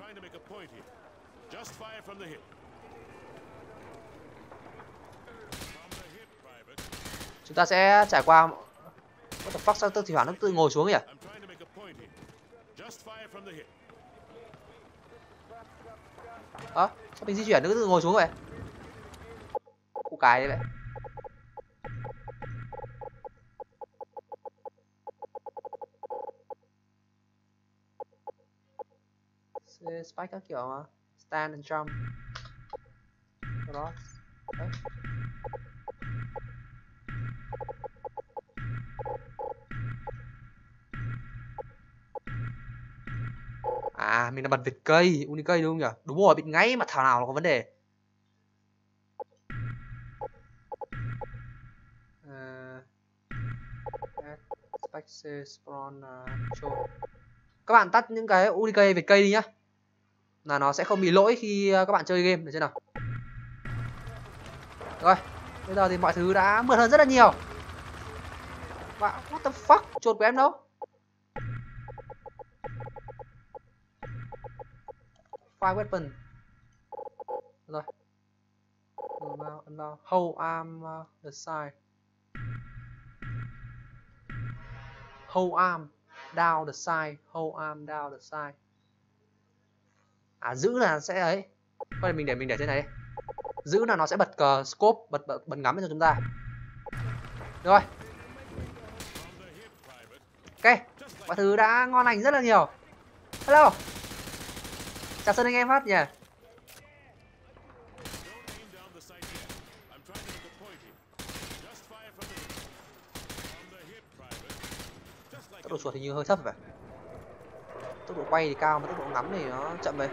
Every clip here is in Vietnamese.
trying to make a point here. Just fire from the hip. Chúng ta sẽ trải qua What the fuck sao tự thủy hỏa nó tự ngồi xuống nhỉ hip. ơ sao mình di chuyển nó tự ngồi xuống vậy cụ cái đấy vậy spike các kiểu mà stand and jump cross đấy. À, mình đang bật Việt cây, uni cây đúng không nhỉ? Đúng rồi, bị ngáy mà thảo nào là có vấn đề. Spawn uh, show. Các bạn tắt những cái uni cây Việt cây đi nhá. Là nó sẽ không bị lỗi khi ờ, các bạn chơi game được chưa nào? Rồi, bây giờ thì mọi thứ đã mượt hơn rất là nhiều. Wow, what the fuck? Chuột của em đâu? fire weapon rồi allow allow hold arm uh, ờ, the side hold arm down the side hold arm down the side à giữ là sẽ ấy. Thôi mình để mình để trên này đi. giữ là nó sẽ bật cờ scope bật bật, bật ngắm cho chúng ta. Rồi. Ok mọi thứ đã ngon lành rất là nhiều. Hello. Chào sân anh em phát nhỉ? Tốc độ chuột thì như hơi thấp vậy tốc độ quay thì cao mà tốc độ ngắm thì nó chậm vậy.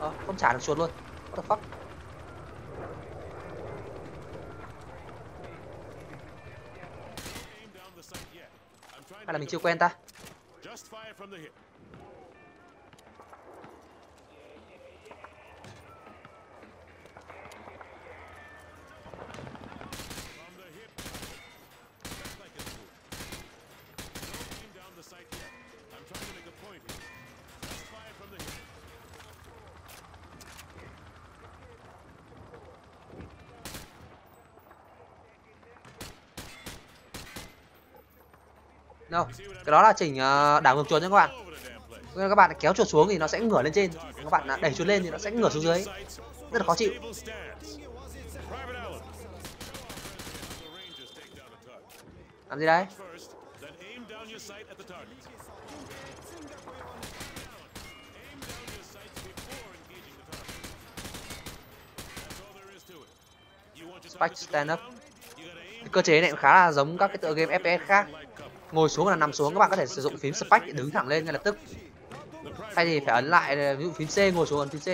Ờ không trả được chuột luôn. What the fuck? Hay là mình chưa quen ta Just fire from the hip. From the hip. Just like it's moved. Don't aim down the sight yet. I'm trying to make a point here. Just fire from the hip đâu cái đó là chỉnh ờ, đảo ngược chuột nha các bạn. Nên các bạn kéo chuột xuống thì nó sẽ ngửa lên trên. Các bạn à, đẩy chuột lên thì nó sẽ ngửa xuống dưới. Rất là khó chịu. Làm gì đấy Spike stand up. cái cơ chế này cũng khá là giống các cái tựa game FPS khác ngồi xuống là nằm xuống, các bạn có thể sử dụng phím spike để đứng thẳng lên ngay lập tức. Thay thì phải ấn lại ờ, ví dụ phím c, ngồi xuống ấn phím c.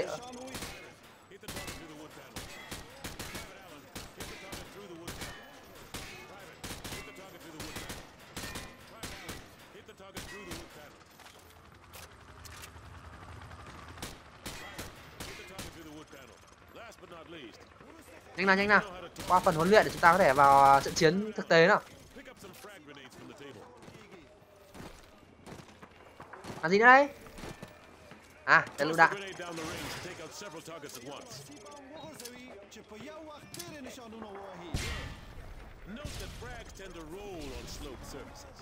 Nhanh nào nhanh nào. Qua phần huấn luyện để chúng ta có thể vào ờ, trận chiến thực tế nào. Làm gì nữa đấy à tên lựu đạn.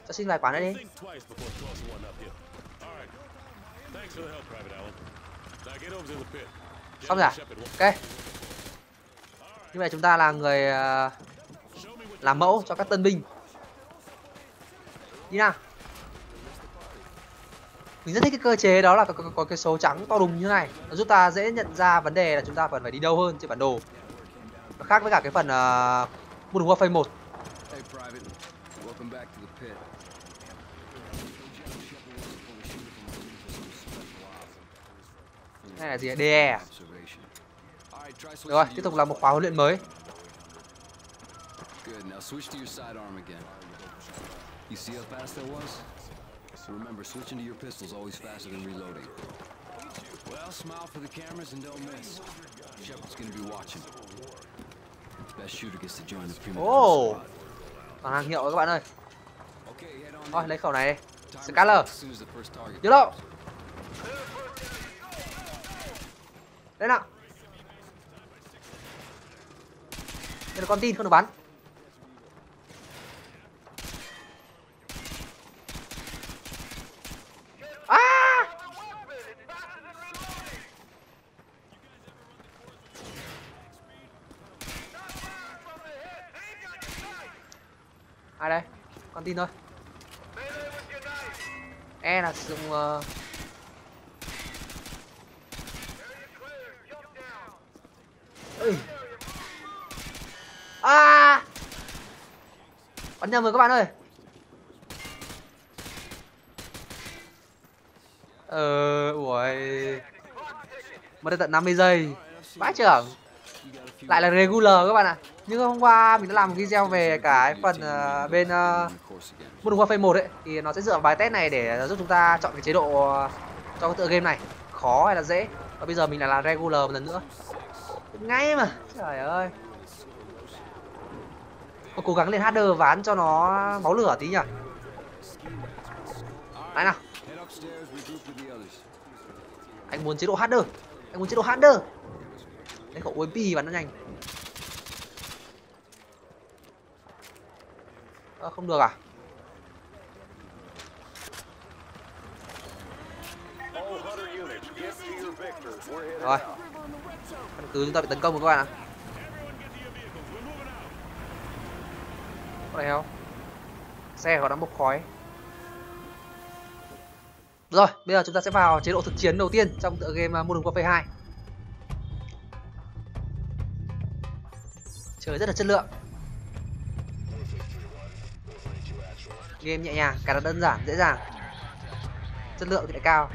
cho xin vài quả nữa đi. xong rồi à? Ok. Như vậy chúng ta là người ờ, làm mẫu cho các tân binh. Đi nào mình rất thích cái cơ chế đó là có, có, có cái số trắng to đùng như này nó giúp ta dễ nhận ra vấn đề là chúng ta cần phải đi đâu hơn trên bản đồ nó khác với cả cái phần uh, Modern Warfare 1 Hey, Private. Welcome back to the pit. này là gì ạ? DE à? Switching rồi tiếp tục là một khóa huấn luyện mới Good. Now switch to your sidearm again. You see how fast that was? So remember, switching to your pistol's always faster than reloading. Well, smile for the cameras and don't miss. Shepard's gonna be watching. Best shooter gets to join the prima squad. toàn hàng hiệu các bạn ơi thôi lấy khẩu này đi target Nhớ pops. Lên nào Đây là con tin không được bắn Ai đây? Con tin thôi E là sử dụng uh... Ui. À Bắn nhầm rồi các bạn ơi Ờ Ui Mất tận 50 giây Vãi trưởng Lại là regular các bạn ạ à. Như hôm qua mình đã làm một video về cái phần uh, bên uh, Modern Warfare 1 ấy. Thì nó sẽ dựa vào bài test này để giúp chúng ta chọn cái chế độ ờ, cho cái tựa game này. Khó hay là dễ? Và bây giờ mình lại là regular một lần nữa. Ngay mà. Trời ơi. Tôi cố gắng lên harder ván cho nó máu lửa tí nhỉ? Đấy nào. Anh muốn chế độ harder. Anh muốn chế độ harder. Đấy khẩu UMP bắn nó nhanh. À, không được à? Rồi. Căn cứ chúng ta bị tấn công rồi các bạn ạ. Có này không xe họ đã bốc khói. Rồi bây giờ chúng ta sẽ vào chế độ thực chiến đầu tiên trong tựa game à, Modern Warfare 2 trời rất là chất lượng. Game nhẹ nhàng, cả là đơn giản, dễ dàng. Chất lượng thì lại cao.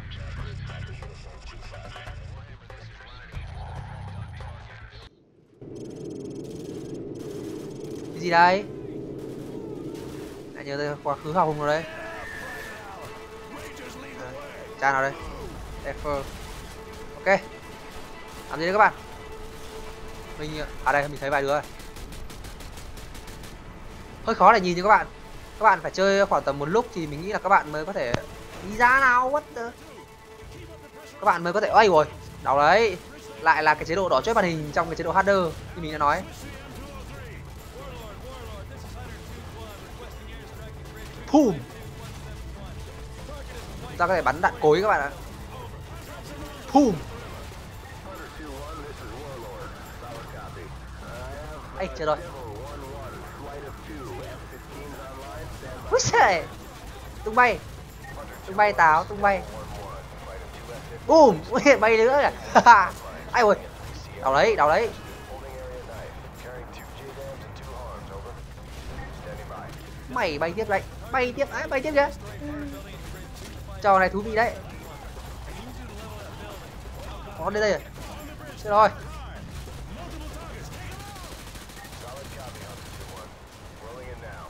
Cái gì đây? Lại nhớ tới quá khứ học hùng rồi đấy. Cha nào đây. Effer ok. Làm gì đấy các bạn? Mình à đây, mình thấy vài đứa rồi. Hơi khó để nhìn cho các bạn các bạn phải chơi khoảng tầm một lúc thì mình nghĩ là các bạn mới có thể đi ra nào what the... các bạn mới có thể ơi rồi đau đấy lại là cái chế độ đỏ chói màn hình trong cái chế độ harder như mình đã nói Boom. Ta có thể bắn đạn cối các bạn ạ. Boom. Ây, chết rồi. Úi xời. Tung bay. Tung bay táo, tung bay. Boom, bay nữa kìa. Ai ơi. Đào đấy, đào đấy. Mày bay tiếp đấy. Bay tiếp, á, bay tiếp kìa. Trò này thú vị đấy. Nó đến đây rồi. Chết rồi.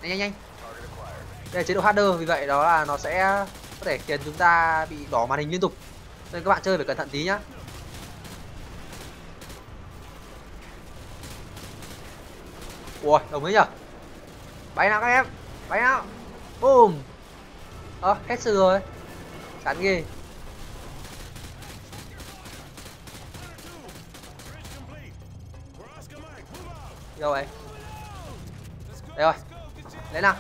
Nhanh nhanh nhanh. Đây là chế độ harder vì vậy đó là nó sẽ có thể khiến chúng ta bị đỏ màn hình liên tục. Nên các bạn chơi phải cẩn thận tí nhá. Ui, đồng ý nhở? Bay nào các em? Bay nào? Boom. Ơ, hết sự rồi. Chán ghê. Đâu vậy? Đây rồi. Lấy nào.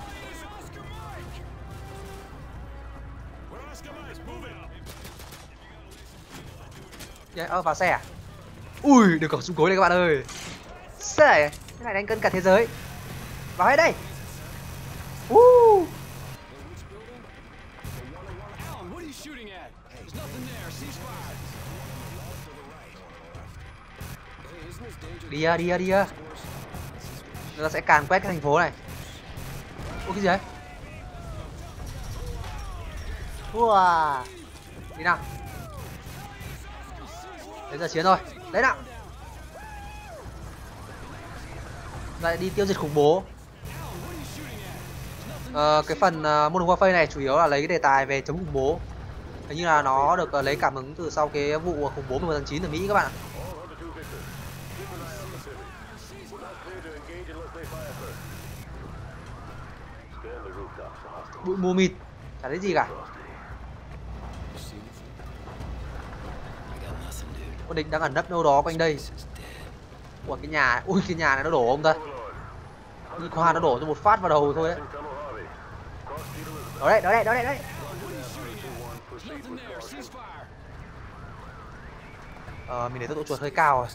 Ơ vào xe à? Ui, được cổng súng cối này các bạn ơi. Xe cái này đánh cân cả thế giới. Vào hết đây. Uh. Đi à, đi à, đi ờ. à. người ta sẽ càn quét cái thành phố này. Ủa cái gì đấy? Wow. Đi nào. Bây giờ chiến rồi. Đấy nào. Lại đi tiêu diệt khủng bố. Ờ, cái phần uh, Modern Warfare này chủ yếu là lấy cái đề tài về chống khủng bố. Hình như là nó được uh, lấy cảm hứng từ sau cái vụ khủng bố 11 tháng 9 ở Mỹ các bạn ạ. Bụi mù mịt. chả thấy gì cả con địch đang ẩn nấp đâu đó quanh đây. Của ủa cái nhà ui cái nhà này nó đổ không ta? Đi khoa nó đổ cho một phát vào đầu thôi đấy. Đó đấy đó đấy đó đấy, đó đấy. Ờ mình để tốc độ chuột hơi cao rồi.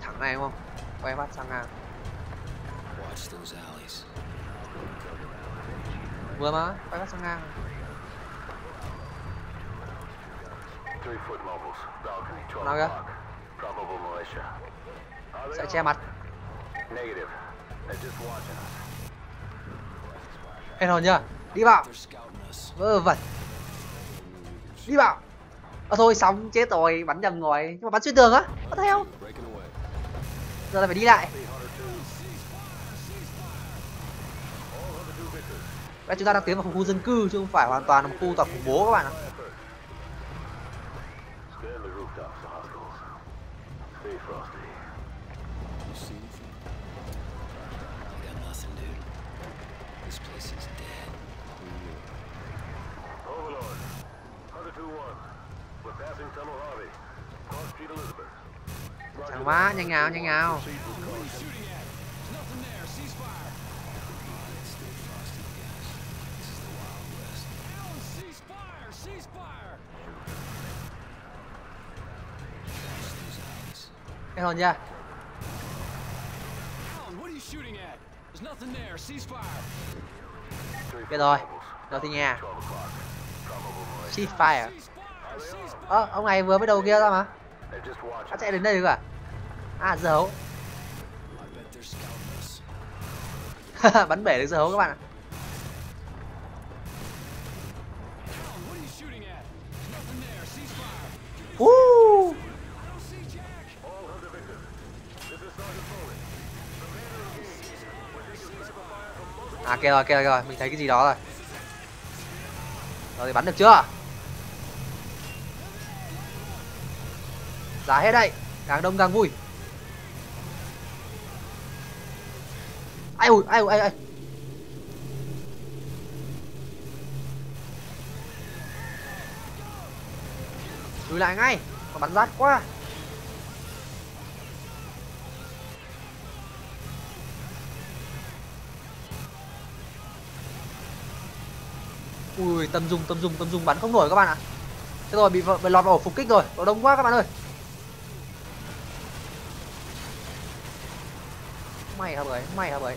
Thẳng này đúng không? Quay mắt sang ngang. Vừa mà quay mắt sang ngang. Nào kìa. sẽ che mặt. Negative. They're just watching us. hết hồn chưa đi vào. They're scouting us. vớ vẩn. Đi vào. À, thôi xong. Chết rồi. Bắn nhầm rồi. Nhưng mà bắn xuyên tường á. Có thấy không giờ là phải đi lại. Vậy chúng ta đang tiến vào khu dân cư chứ không phải hoàn toàn là một khu tộc khủng bố các bạn ạ Mạnh quá, nhanh nào, nhanh nào Cái hồn chưa? Biết rồi, rồi thì nhà Ceasefire Ơ, ờ, ông này vừa mới đầu kia ra mà nó chạy đến đây được à? à dưa hấu. Bắn bể được dưa hấu các bạn ạ. Woo! À kia rồi, kia rồi, rồi, mình thấy cái gì đó rồi. Rồi thì bắn được chưa? Giá hết đây, càng đông càng vui. Ai ui ai ui ai ai lùi lại ngay mà bắn rát quá. Ui tâm dung tâm dung tâm dung bắn không nổi các bạn ạ. Thế rồi bị, bị lọt vào ổ phục kích rồi. Nó đông quá các bạn ơi. Mày hả bởi, mày hả bởi.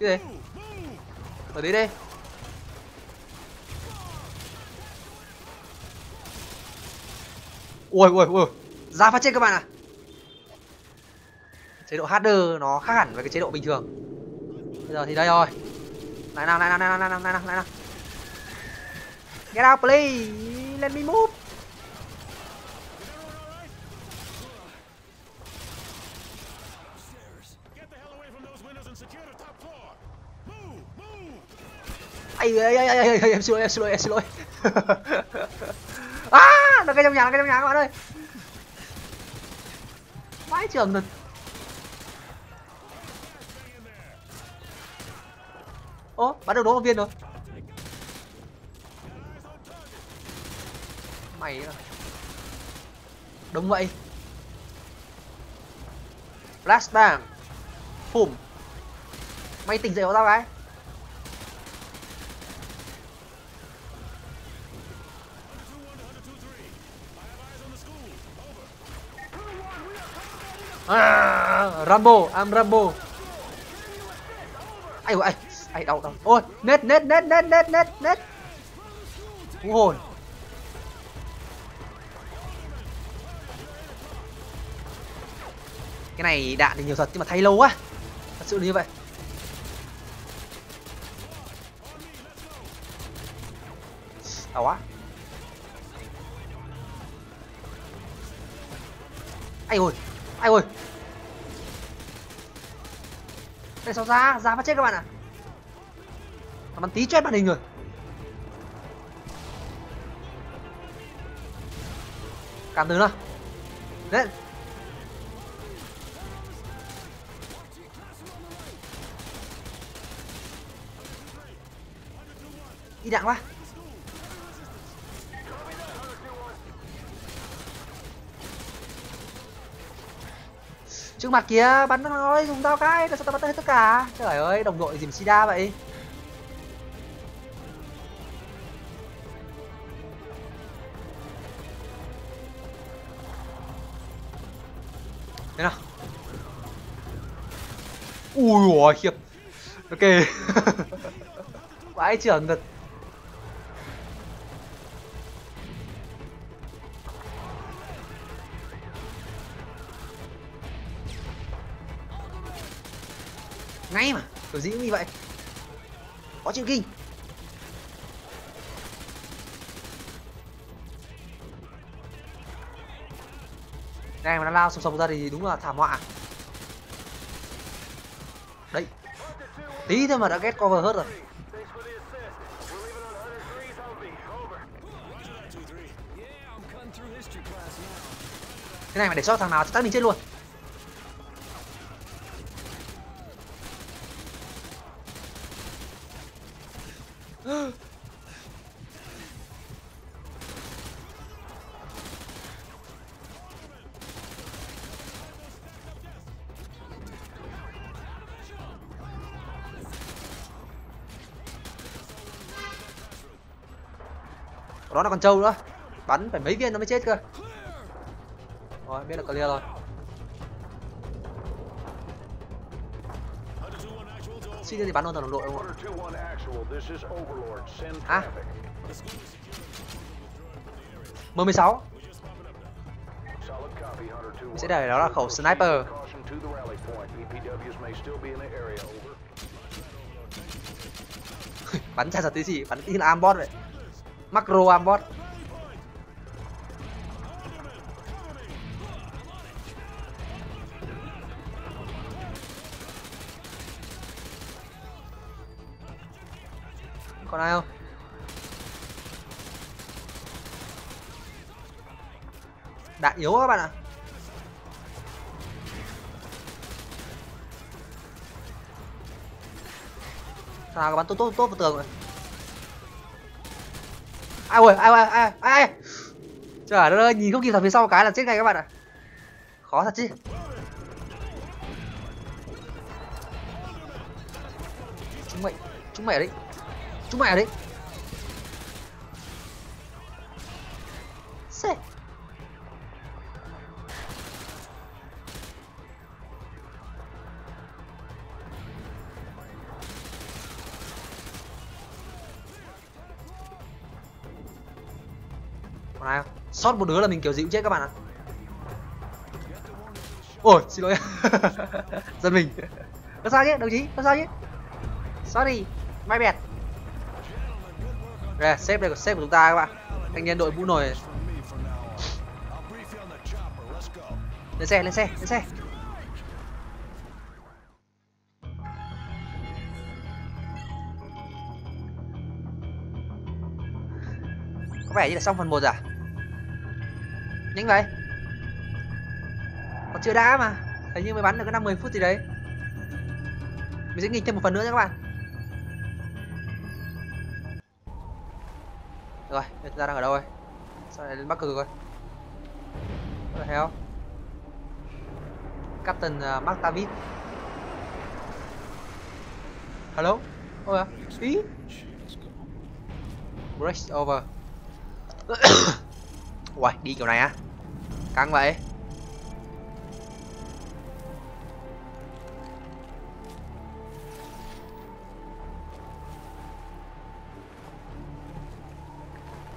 cái gì? Ở đấy đây, ui ui ui. Ra phát chết các bạn ạ. Chế độ HD nó khác hẳn với cái chế độ bình thường. Bây giờ thì đây rồi. Này nào này nào này nào này nào này nào nào. Get out please. Let me move Get the hell away from those windows and secure the top floor. Move, move ai ai ai ai ai em xin lỗi, em xin lỗi, em xin lỗi. À nó cây trong nhà, nó cây trong nhà các bạn ơi. Vãi trường thật ô bắn được đố một viên rồi. Mày à. đúng vậy. Blast bang. Phùm. Mày tỉnh dậy có tao cái. À, Rambo, I'm Rambo. Ai ôi, ai, ai đau đau. Ôi, nết nết nết nết nết nết nết. Hú hồn. Cái này đạn thì nhiều thật nhưng mà thay lâu quá. thật sự là như vậy đau quá ai ôi ai ôi đây, sao ra ra phát chết các bạn ạ? À. bắn tí chết màn hình rồi. Cảm từ nào? Lên. Đi đạn quá. Trước mặt kia, bắn nó nói, dùng dao cái là sao tao bắn hết tất cả. Trời ơi, đồng đội dìm sida vậy? Thế nào? Ui ôi khiếp. Ok. Vãi trưởng thật. Ngay mà, kiểu gì cũng như vậy. Có chịu kinh này, mà nó lao sầm sầm ra thì đúng là thảm họa. Đấy. Tí thôi mà đã get cover hết rồi. Cái này mà để cho thằng nào chắc mình chết luôn. Con trâu nữa bắn phải mấy viên nó mới chết cơ rồi biết là clear rồi xin thì bắn luôn thằng đồng đội không ạ Order 2-1 actual. This is Overlord. Send Ah. traffic. The school is secure. m 16 We just popping up now. Solid copy, Hunter 2-1. sẽ để đó là khẩu sniper bắn chả giật tí gì bắn tin là ambot vậy macro ambot còn ai không? Đạn yếu các bạn ạ. Sao các bạn tốt tốt tốt vào tường rồi? Ai ơi ai ai ai ai. Trời đất ơi, nhìn không kịp thằng phía sau một cái là chết ngay các bạn ạ. Khó thật chứ. Chúng mày chúng mày ở đấy chúng mày ở đấy còn ai không sót một đứa là mình kiểu gì cũng chết các bạn ạ. Ôi, xin lỗi. Dân mình. Có sao chứ đồng chí, có sao chứ sorry mai bẹt. đây sếp đây sếp của chúng ta các bạn. Thanh niên đội mũ nồi. Lên xe lên xe lên xe. Vẻ như là xong phần 1 rồi à nhanh vậy còn chưa đã mà hình như mới bắn được có năm 10 phút gì đấy mình sẽ nghỉ thêm một phần nữa nha các bạn rồi chúng ta đang ở đâu rồi sao lại lên bắc cực rồi What the hell? Captain uh, Mark David. Hello? Ôi à? Ý? Break over. Uầy, đi kiểu này á? Căng vậy?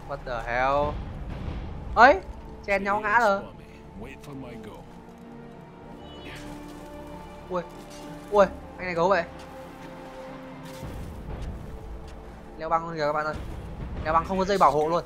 What the hell? ấy chen nhau ngã rồi ui ui anh này gấu vậy leo băng luôn kìa các bạn ơi leo băng không có dây bảo hộ luôn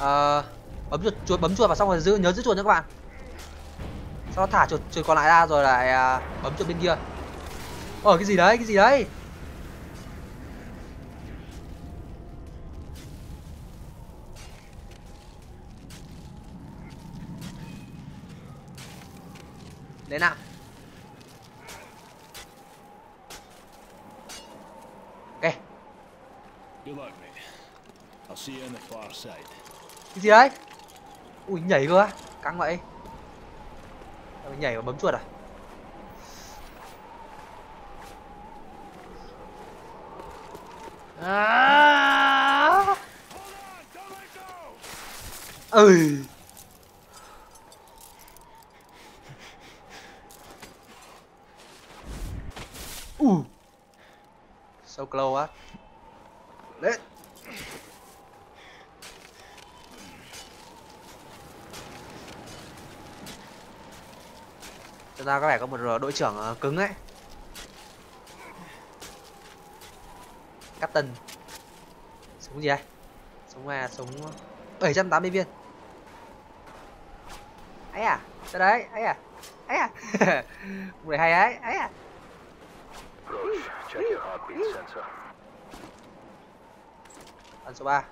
ờ bấm chuột chuột bấm chuột vào xong rồi giữ nhớ giữ chuột nha các bạn. Sau đó thả chuột chuột còn lại ra rồi lại à, bấm chuột bên kia. Ở cái gì đấy cái gì đấy? Lên nào. Ok. Cái gì đấy? Ui, nhảy cơ á. Căng vậy. Nhảy và bấm chuột à? À! Ơi. ừ u so close á lên Thật ra có vẻ có một ờ, đội trưởng ờ, cứng ấy. Captain. Súng gì đây? Súng à, súng 780 viên. Ấy à sao đấy? Ấy à ấy à. Mười hay ấy ấy à. Ấn số 3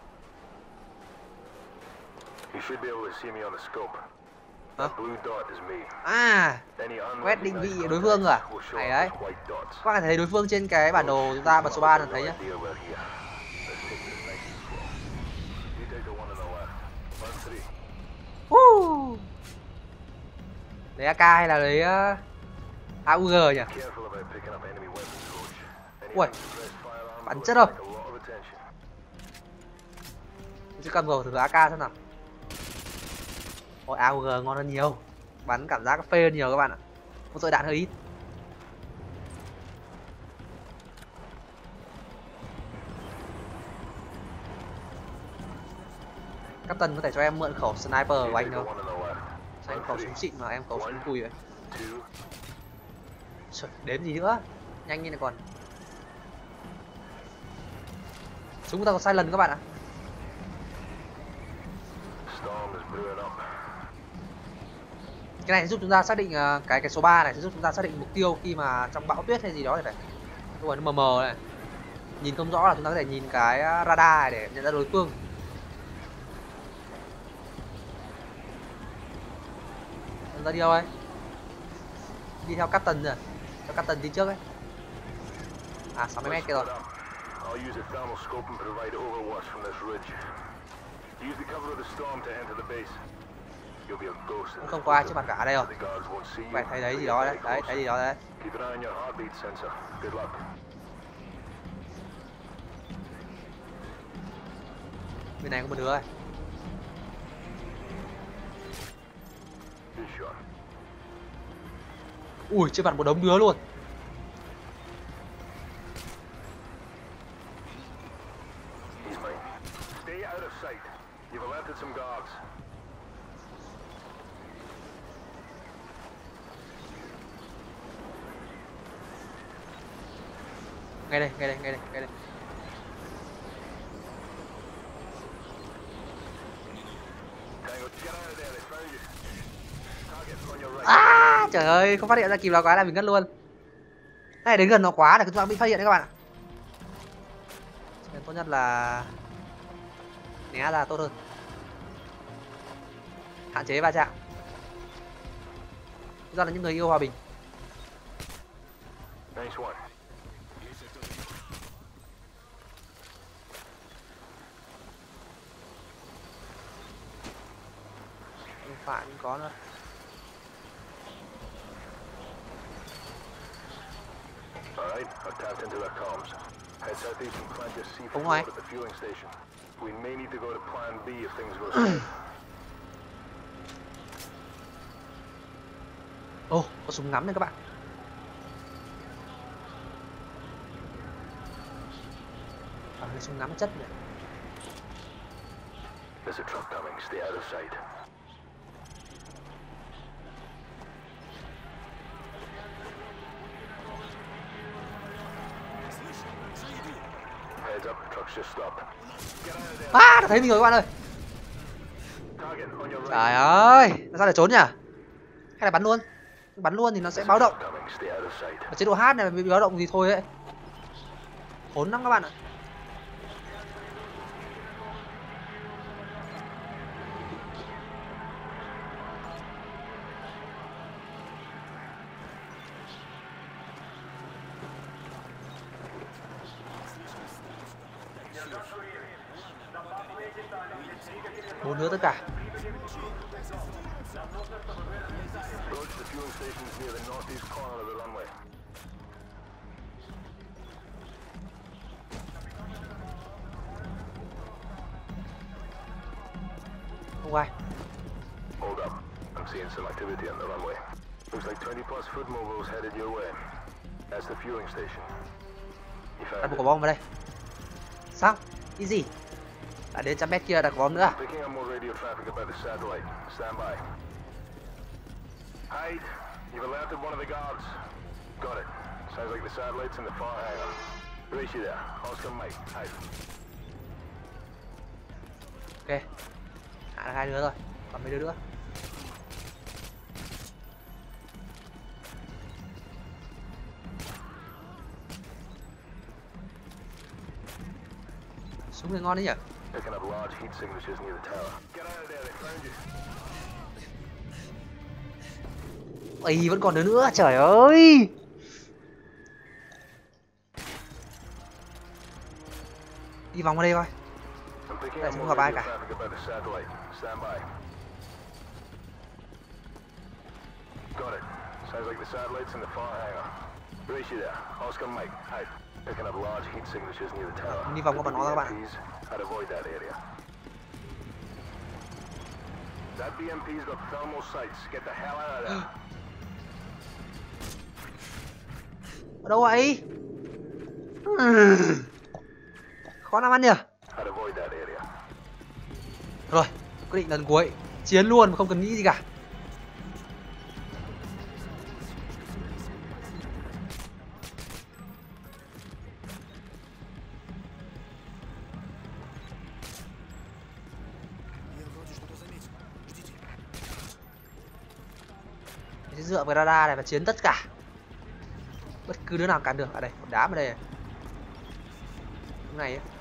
You should be able to see me on the scope. À Quét định vị đối phương rồi à? Hay đấy. các bạn thấy đối phương trên cái bản đồ chúng ta bật số 3 là thấy nhá Woo! lấy AK hay là lấy ờ, uh, AUG nhỉ Ui, bắn chất chết chứ cầm gầu thử AK xem nào ôi AUG ngon hơn nhiều bắn cảm giác phê hơn nhiều các bạn ạ một sợi đạn hơi ít Captain có thể cho em mượn khẩu sniper của anh không? Cho anh khẩu súng xịn mà em khẩu súng cùi vậy? Trời, đếm gì nữa? Nhanh như này còn. Súng của ta có sai lần các bạn ạ. Storm is brewing up. Cái này giúp chúng ta xác định ờ, cái cái số 3 này sẽ giúp chúng ta xác định mục tiêu khi mà trong bão tuyết hay gì đó này phải. Rồi, nó mờ mờ này. Nhìn không rõ là chúng ta có thể nhìn cái ờ, radar này để nhận ra đối phương. Chúng ta đi đâu ấy? Đi theo Captain rồi. Theo Captain đi trước ấy. À 60 mét kia rồi. I'll use a thermal scope and provide overwatch from this ridge. Use the cover of the storm to enter the base. Cũng Không qua có ai trước mặt cả đây rồi. mày. Phải thấy đấy gì đó đấy, đấy thấy gì đó đấy. Bên này có một đứa này. Ui, trên mặt một đống đứa luôn. He's mine. Stay out of sight. You've alerted some guards. Ngay đây, ngay đây, ngay đây, ngay đây. À, trời ơi, không phát hiện ra kịp là cái là mình ngất luôn. Này đến gần nó quá để chúng ta bị phát hiện đấy các bạn ạ. Nên tốt nhất là né ra tốt hơn. Hạn chế va chạm. Chúng ta là những người yêu hòa bình. Nice one. Bên phải cũng có nữa. All right, I've tapped into their comms. Head southeast and plant your C4 Đúng rồi at the fueling station. We may need to go to plan B if things go south. Ồ, có súng ngắm này các bạn. À, súng ngắm chất này. There's a truck coming. Stay out of sight. Heads up. Truck's just stopped. Get out of there. À, đã thấy mình rồi các bạn ơi. Trời ơi, nó ra để trốn nhỉ? Hay là bắn luôn? Bắn luôn thì nó sẽ báo động. Ở chế độ hát này bị báo động gì thôi ấy. Khốn lắm các bạn ạ. Station. You Đặt một quả bom vào đây. Xong. Easy. Đã đến trăm mét kia đặt quả bom nữa. à? Hyde, you've alerted one of the guards. Got it. Sounds like the satellite's in the far hangar. Race you there. Oscar Mike. Hyde. Ok. Được hai đứa rồi. Còn mấy đứa nữa. Súng này ngon đấy nhỉ? Picking up large heat signatures near the tower. Get out of there. They found you. Ây, vẫn còn đứa nữa, trời ơi! Đi vòng qua đây coi. More không gặp ai cả? traffic about the satellite. Stand by. Got it. Sounds like the satellite's in the far hangar. Race you there. Oscar Mike. Hyde. Picking up large heat signatures near the tower. Đi vòng qua bọn nó các bạn. BMPs. I'd avoid that area. That BMP's got thermal sights. Get the hell out of there. Ở đâu vậy? Khó làm ăn nhỉ? Quyết định lần cuối. Chiến luôn, không cần nghĩ gì cả. Sẽ dựa vào radar này và chiến tất cả. Bất cứ đứa nào cản được. À đây, đá vào đây này. Cái này ấy.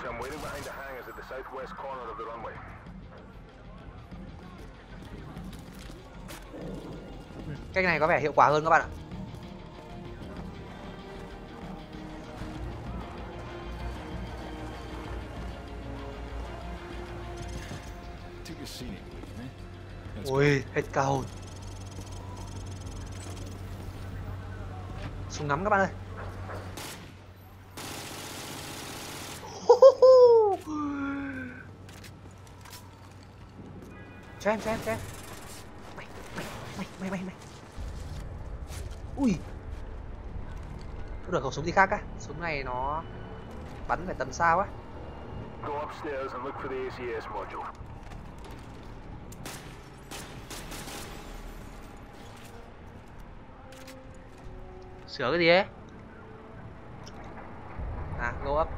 Roach, I'm waiting behind the hangars at the southwest corner of the runway. Cách này có vẻ hiệu quả hơn các bạn ạ. Ui, hết ca hồn. Súng ngắm các bạn ơi. Cho em, cho em, cho em. Mày, mày, mày, mày, mày, mày. Ui. Có được khẩu súng gì khác á? Súng này nó bắn phải tầm sao á. Go upstairs and look for the ACS module. Sửa cái gì ấy? À, go up.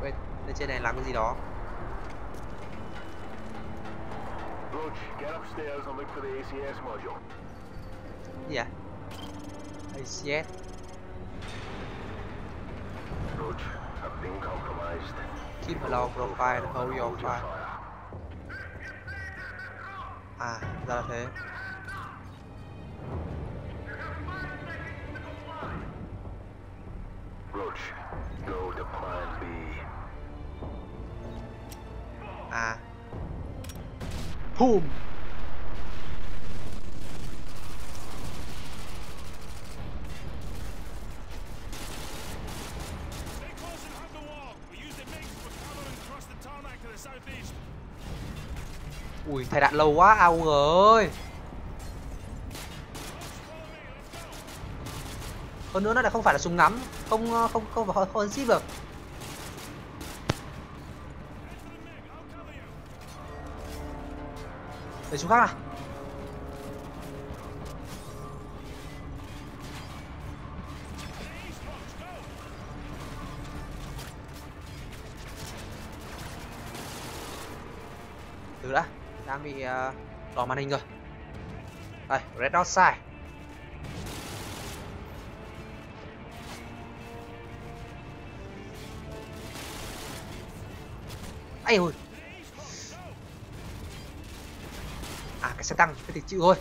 Quên, lên trên này làm cái gì đó. Roach, get upstairs and look for the ACS module. gì à ACS Roach, I've been compromised. keep a low profile hold your fire fire. à ra là thế Roach, go to Plan B. à Boom. Stay close and hug the wall. We use the MiGs for cover and cross the tarmac to the southeast. ui thay đạn lâu quá ao ơi hơn nữa nó lại không phải là súng ngắm không ờ, không không không không ship được để xuống khác à? Từ đã đang bị uh, đỏ màn hình rồi. Đây red dot sai ai ôi à cái xe tăng thế thì chịu thôi.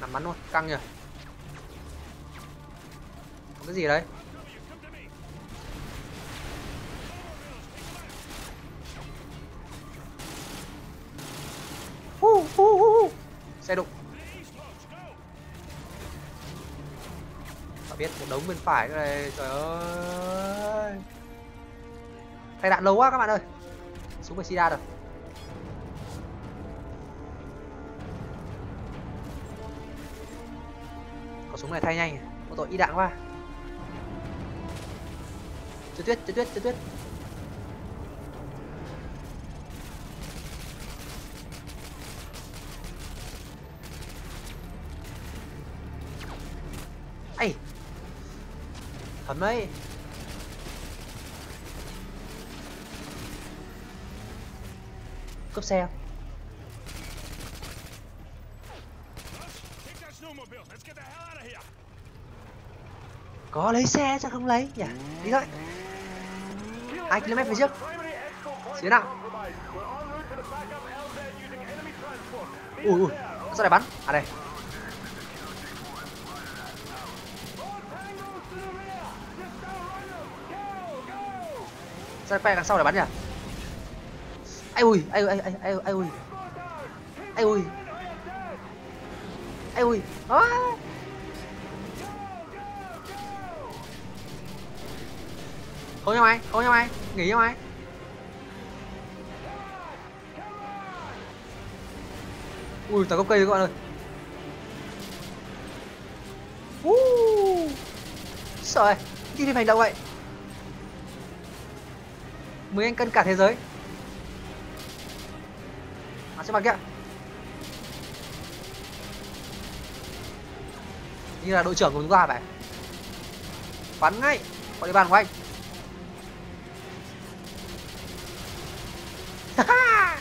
Nằm bắn luôn, căng nhỉ? Có cái gì đấy? Đứng bên phải cái này. Trời ơi. Thay đạn lâu quá các bạn ơi. Súng phải sida rồi. Có súng này thay nhanh. Có tội y đạn quá. Chưa tuyết chưa tuyết chưa tuyết. Thấm đấy. Cướp xe. Có lấy xe sao không lấy nhỉ? Đi thôi. Hai km về trước. Xíu nào? Ui ui, sao lại bắn? À đây. Ra quay đằng sau để bắn nhỉ? Ai ui ai ui ai ai ai ai ui. Ai ui. Ai ui. À. Không nha mày, không nha mày, nghỉ nha mày. Ui, tao có cây các bạn ơi. Uh. Sợ đi đi hành động vậy. Mười anh cân cả thế giới. À xem bạn kia. Như là đội trưởng của chúng ta vậy Bắn ngay Vào địa bàn của anh.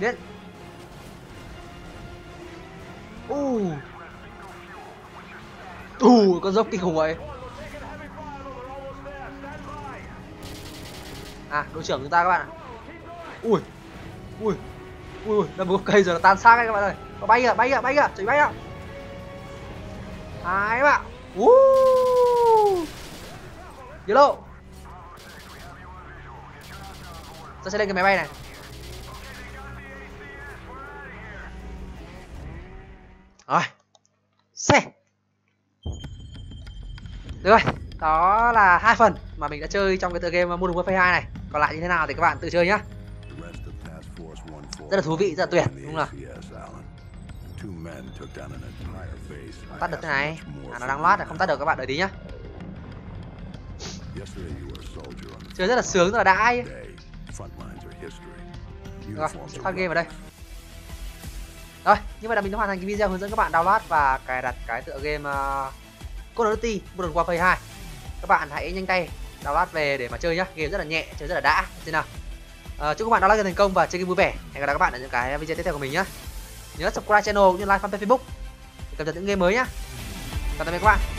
Biết u. U, con dốc kinh khủng ấy. À đội trưởng chúng ta các bạn ạ. Ui ui ui ui đâm một cây rồi là tan xác đấy các bạn ơi. Nó bay kìa bay kìa bay kìa, chuẩn bị bay kìa hai bạn uh yellow. Ta sẽ lên cái máy bay này. Rồi. Xe. Được rồi, đó là hai phần mà mình đã chơi trong cái tựa game Modern Warfare 2 này còn lại như thế nào thì các bạn tự chơi nhá. Rất là thú vị, rất là tuyệt, đúng không tắt được thế này. À nó đang loát rồi không tắt được các bạn đợi tí nhá. Chơi rất là sướng rất là đã rồi thoát game vào đây. Rồi như vậy là mình đã hoàn thành cái video hướng dẫn các bạn download và cài đặt cái tựa game uh, Call of Duty Modern Warfare 2 các bạn hãy nhanh tay download về để mà chơi nhá. Game rất là nhẹ chơi rất là đã. Thế nào? Uh, chúc các bạn download thành công và chơi game vui vẻ. Hẹn gặp lại các bạn ở những cái video tiếp theo của mình nhá. Nhớ subscribe channel cũng như like fanpage Facebook để cập nhật những game mới nhá. Tạm biệt các bạn.